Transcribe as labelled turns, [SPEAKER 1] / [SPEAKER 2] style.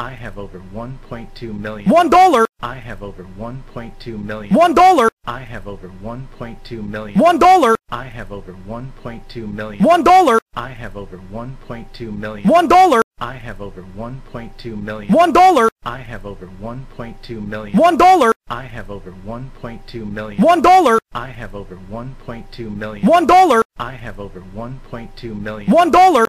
[SPEAKER 1] I have over 1.2 million.
[SPEAKER 2] One dollar.
[SPEAKER 1] I have over 1.2 million.
[SPEAKER 2] One dollar.
[SPEAKER 1] I have over 1.2 million.
[SPEAKER 2] One dollar.
[SPEAKER 1] I have over 1.2 million.
[SPEAKER 2] One dollar.
[SPEAKER 1] I have over 1.2 million.
[SPEAKER 2] One dollar.
[SPEAKER 1] I have over 1.2 million.
[SPEAKER 2] One dollar.
[SPEAKER 1] I have over 1.2 million.
[SPEAKER 2] One dollar.
[SPEAKER 1] I have over 1.2 million.
[SPEAKER 2] One dollar.
[SPEAKER 1] I have over 1.2 million.
[SPEAKER 2] One dollar.
[SPEAKER 1] I have over 1.2 million.
[SPEAKER 2] One dollar.